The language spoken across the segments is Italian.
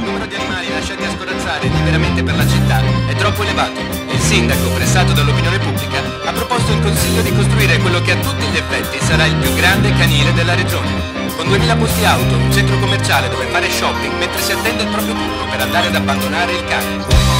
Numero di animali lasciati a scorazzare liberamente per la città è troppo elevato. Il sindaco, pressato dall'opinione pubblica, ha proposto in consiglio di costruire quello che a tutti gli effetti sarà il più grande canile della regione. Con 2000 posti auto, un centro commerciale dove fare shopping mentre si attende il proprio turno per andare ad abbandonare il cane.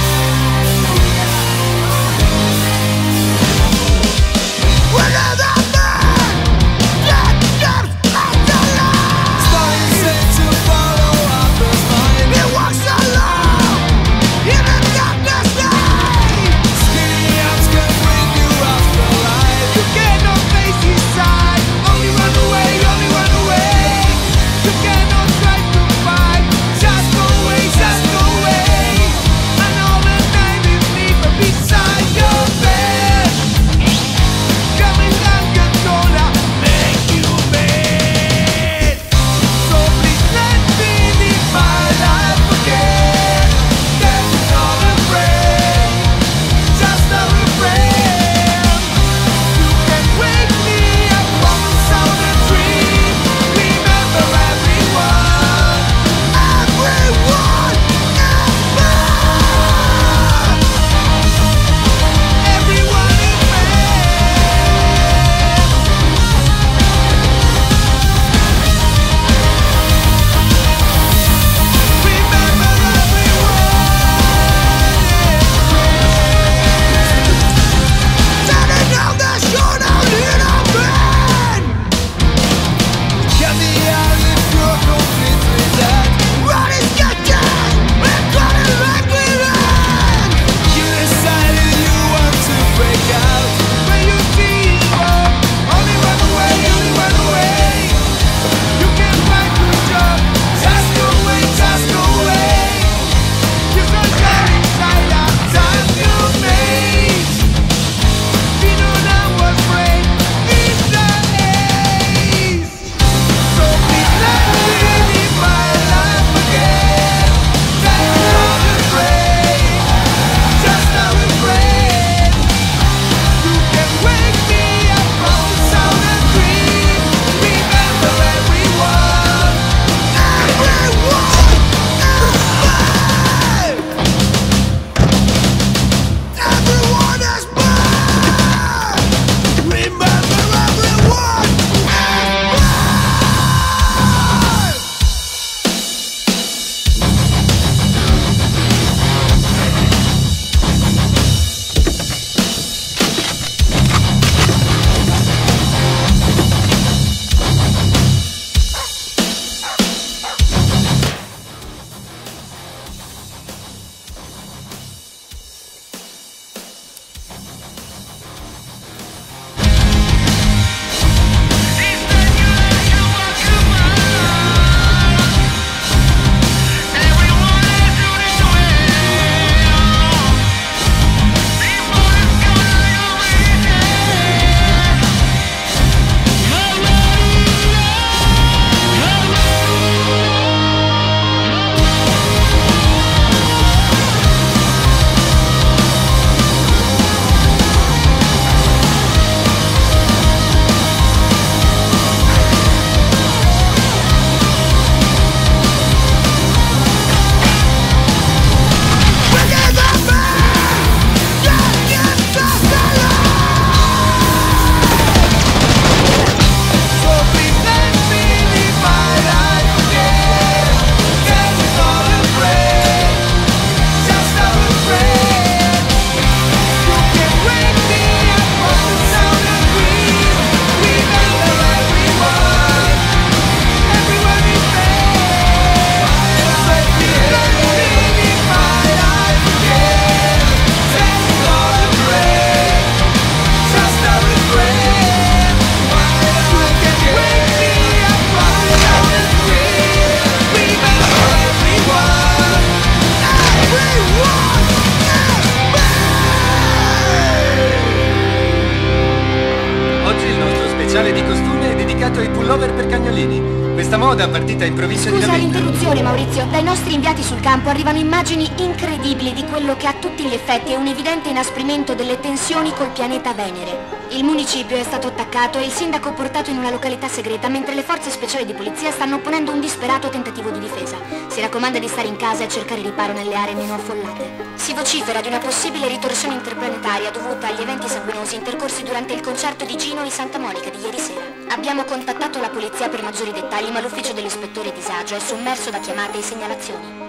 Moda, partita improvvisa Scusa l'interruzione, Maurizio. Dai nostri inviati sul campo arrivano immagini incredibili di quello che a tutti gli effetti è un evidente inasprimento delle tensioni col pianeta Venere. Il municipio è stato attaccato e il sindaco portato in una località segreta mentre le forze speciali di polizia stanno opponendo un disperato tentativo di difesa. Si raccomanda di stare in casa e cercare riparo nelle aree meno affollate. Si vocifera di una possibile ritorsione interplanetaria dovuta agli eventi sanguinosi intercorsi durante il concerto di Gino in Santa Monica di ieri sera. Abbiamo contattato la polizia per maggiori dettagli, ma l'ufficio dell'ispettore disagio è sommerso da chiamate e segnalazioni.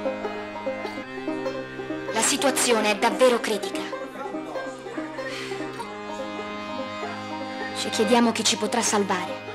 La situazione è davvero critica. Ci chiediamo chi ci potrà salvare.